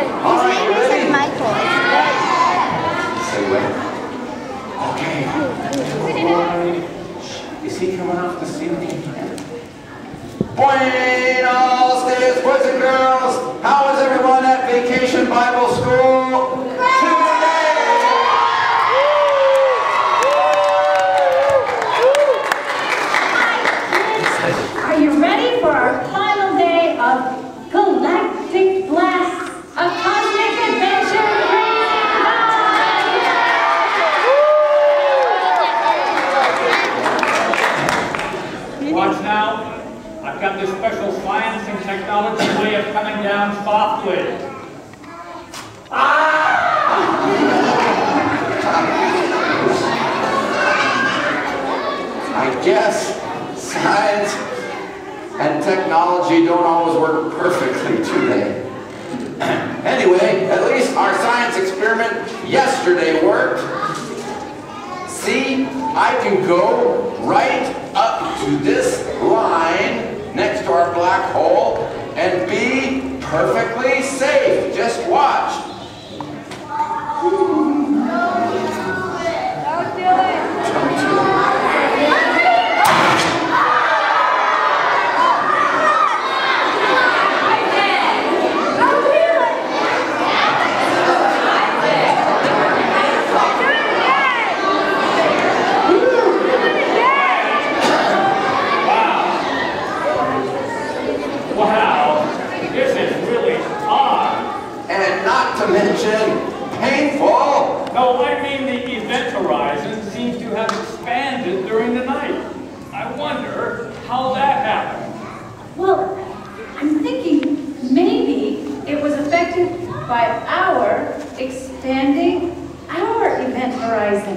his name isn't Michael. Say when. Okay. Is he coming off the ceiling? Buenos dias, boys and girls. How is everyone at Vacation Bible School today? Are you ready for our final day of Galactic Blast, a cosmic adventure Watch now. I've got this special science and technology way of down softly. Ah! I guess science and technology don't always work perfectly, they? anyway, at least our science experiment yesterday worked. See, I can go right up to this line next to our black hole and be perfectly safe. Just watch. Don't do it. Wow, this is really odd. And not to mention painful. No, I mean the event horizon seems to have expanded during the night. I wonder how that happened. Well, I'm thinking maybe it was affected by our expanding our event horizon.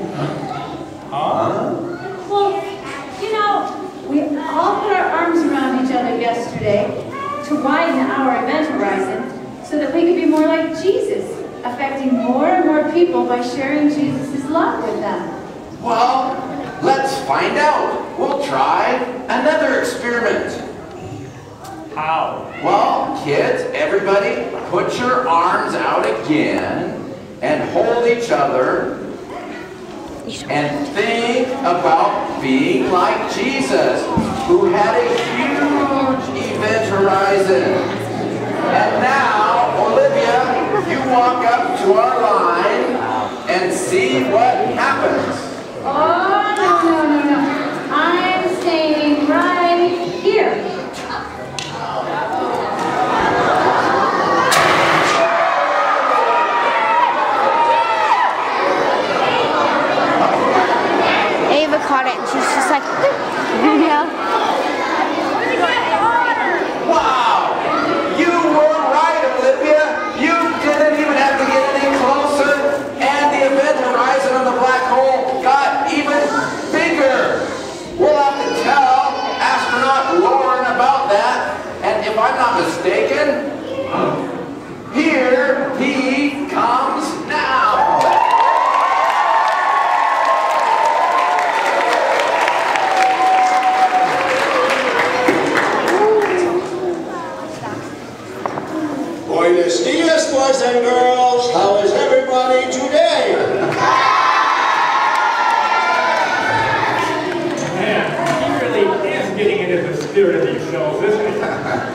Huh? Well, you know, we all put our arms around each other yesterday to widen our event horizon so that we could be more like Jesus, affecting more and more people by sharing Jesus' love with them. Well, let's find out. We'll try another experiment. How? Well, kids, everybody, put your arms out again and hold each other and think about being like Jesus, who had a huge event horizon. And now, Olivia, you walk up to our line and see what happens. Oh, no, no, no, no. I'm staying right here. Ava caught it and she's just like, yeah. Wow! You were right, Olivia. You didn't even have to get any closer, and the event horizon of the black hole got even bigger. We'll have to tell astronaut Loren about that, and if I'm not mistaken, here he comes now. Buenos dias, boys and girls. How is everybody today? Man, he really is getting into the spirit of these shows, isn't he?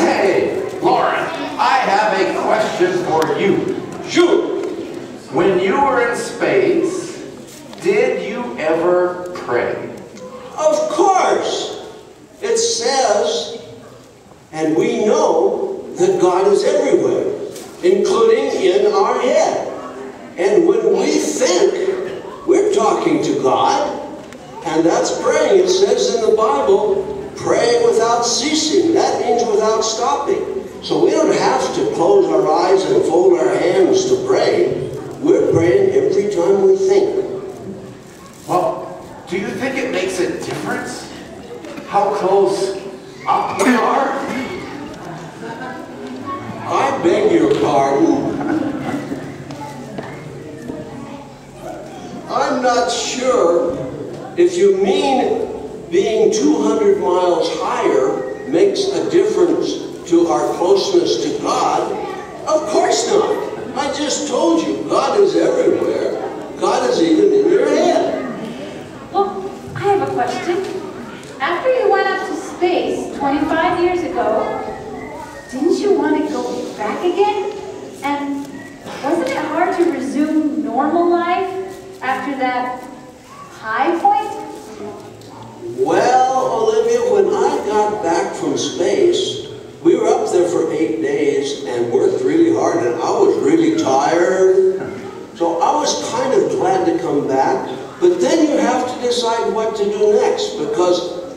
Say, Loren, I have a question for you. Shoot. When you were in space, did you ever pray? Of course. It says, and we know that God is everywhere, including in our head. And when we think, we're talking to God, and that's praying. It says in the Bible, pray without ceasing. That means without stopping. So we don't have to close our eyes and fold our hands to pray. We're praying every time we think. Well, do you think it makes a difference how close up we are? I beg your pardon. I'm not sure if you mean being 200 miles higher makes a difference to our closeness to God. Of course not. I just told you, God is everywhere. God is even in your head. Well, I have a question. After you went up to space 25 years ago, didn't you want to go back again? And wasn't it hard to resume normal life after that high point? Well, Olivia, when I got back from space, we were up there for eight days and worked really hard, and I was really tired. So I was kind of glad to come back. But then you have to decide what to do next because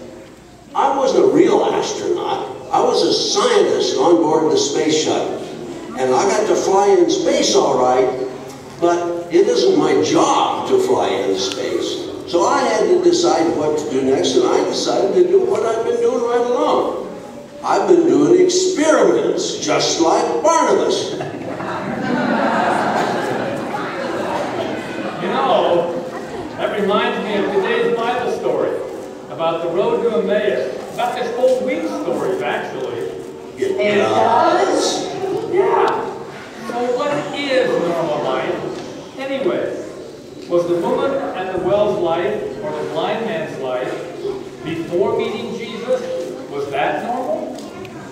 I wasn't a real astronaut. I was a scientist on board the space shuttle. And I got to fly in space all right, but it isn't my job to fly in space. So I had to decide what to do next, and I decided to do what I've been doing right along. I've been doing experiments, just like Barnabas. You know, that reminds me of today's Bible story about the road to Emmaus. About this whole week stories, actually. It does? Yeah. So what is normal life? Anyway, was the woman at the well's life or the blind man's life before meeting Jesus, was that normal?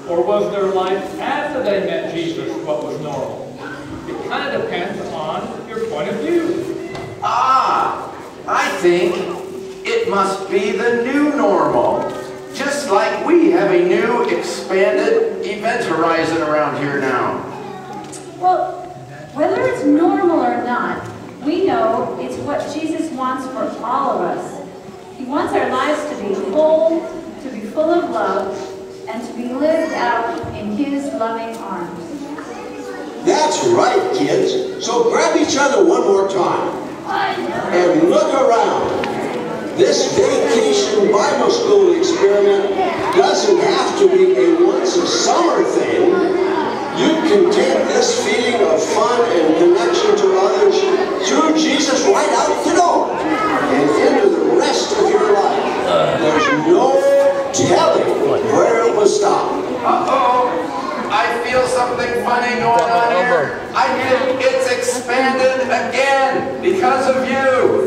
Or was their life after they met Jesus what was normal? It kind of depends on your point of view. Ah, I think it must be the new normal. Just like we have a new expanded event horizon around here now. Well, whether it's normal or not, we know it's what Jesus wants for all of us. He wants our lives to be whole, to be full of love, and to be lived out in His loving arms. That's right, kids. So grab each other one more time and look around. This vacation Bible school experiment doesn't have to be a once a summer thing. You can take this feeling of fun and connection to others through Jesus right out the door and into the rest of your life. There's no telling where it will stop. Uh-oh, I feel something funny going on here. I think it's expanded again because of you.